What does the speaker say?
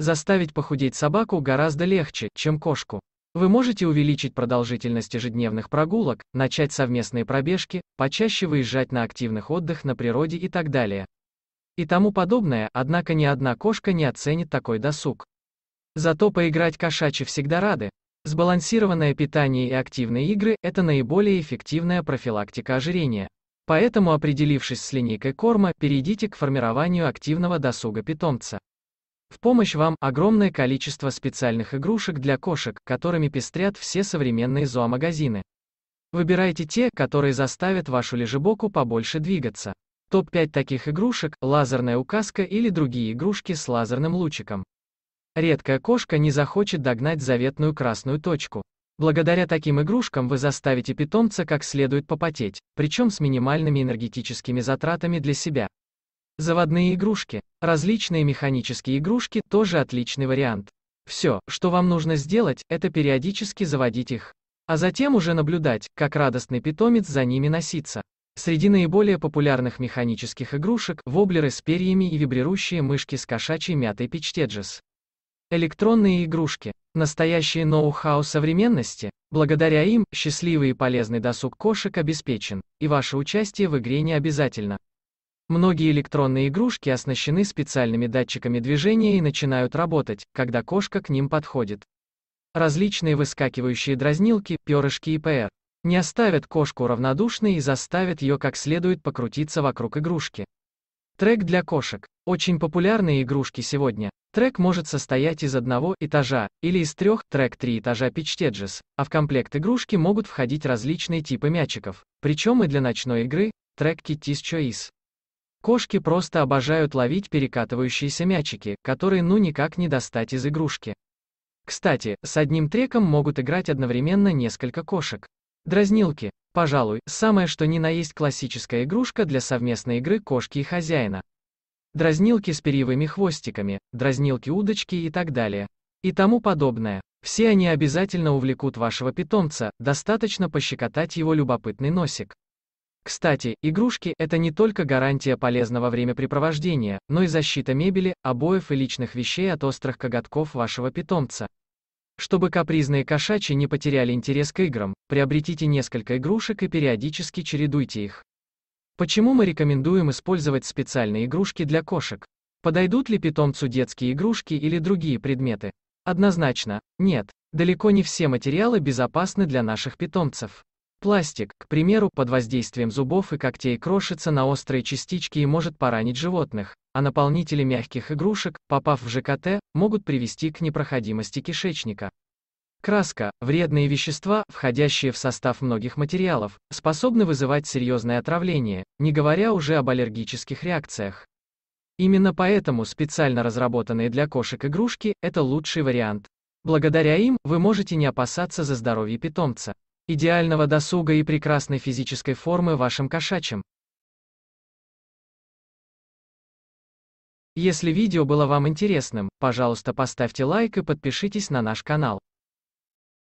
Заставить похудеть собаку гораздо легче, чем кошку. Вы можете увеличить продолжительность ежедневных прогулок, начать совместные пробежки, почаще выезжать на активных отдых на природе и так далее. И тому подобное, однако ни одна кошка не оценит такой досуг. Зато поиграть кошачьи всегда рады. Сбалансированное питание и активные игры – это наиболее эффективная профилактика ожирения. Поэтому, определившись с линейкой корма, перейдите к формированию активного досуга питомца. В помощь вам огромное количество специальных игрушек для кошек, которыми пестрят все современные зоомагазины. Выбирайте те, которые заставят вашу лежебоку побольше двигаться. Топ-5 таких игрушек – лазерная указка или другие игрушки с лазерным лучиком. Редкая кошка не захочет догнать заветную красную точку. Благодаря таким игрушкам вы заставите питомца как следует попотеть, причем с минимальными энергетическими затратами для себя. Заводные игрушки. Различные механические игрушки – тоже отличный вариант. Все, что вам нужно сделать, это периодически заводить их. А затем уже наблюдать, как радостный питомец за ними носится. Среди наиболее популярных механических игрушек – воблеры с перьями и вибрирующие мышки с кошачьей мятой пичтеджес. Электронные игрушки. Настоящие ноу-хау современности. Благодаря им, счастливый и полезный досуг кошек обеспечен, и ваше участие в игре не обязательно. Многие электронные игрушки оснащены специальными датчиками движения и начинают работать, когда кошка к ним подходит. Различные выскакивающие дразнилки, перышки и ПР не оставят кошку равнодушной и заставят ее как следует покрутиться вокруг игрушки. Трек для кошек. Очень популярные игрушки сегодня. Трек может состоять из одного этажа, или из трех, трек три этажа Pitch а в комплект игрушки могут входить различные типы мячиков, причем и для ночной игры, трек Kitty's Choice. Кошки просто обожают ловить перекатывающиеся мячики, которые ну никак не достать из игрушки. Кстати, с одним треком могут играть одновременно несколько кошек. Дразнилки. Пожалуй, самое что ни на есть классическая игрушка для совместной игры кошки и хозяина. Дразнилки с перьевыми хвостиками, дразнилки-удочки и так далее. И тому подобное. Все они обязательно увлекут вашего питомца, достаточно пощекотать его любопытный носик. Кстати, игрушки – это не только гарантия полезного времяпрепровождения, но и защита мебели, обоев и личных вещей от острых коготков вашего питомца. Чтобы капризные кошачьи не потеряли интерес к играм, приобретите несколько игрушек и периодически чередуйте их. Почему мы рекомендуем использовать специальные игрушки для кошек? Подойдут ли питомцу детские игрушки или другие предметы? Однозначно, нет. Далеко не все материалы безопасны для наших питомцев. Пластик, к примеру, под воздействием зубов и когтей крошится на острые частички и может поранить животных, а наполнители мягких игрушек, попав в ЖКТ, могут привести к непроходимости кишечника. Краска, вредные вещества, входящие в состав многих материалов, способны вызывать серьезное отравление, не говоря уже об аллергических реакциях. Именно поэтому специально разработанные для кошек игрушки – это лучший вариант. Благодаря им вы можете не опасаться за здоровье питомца идеального досуга и прекрасной физической формы вашим кошачьим. Если видео было вам интересным, пожалуйста поставьте лайк и подпишитесь на наш канал.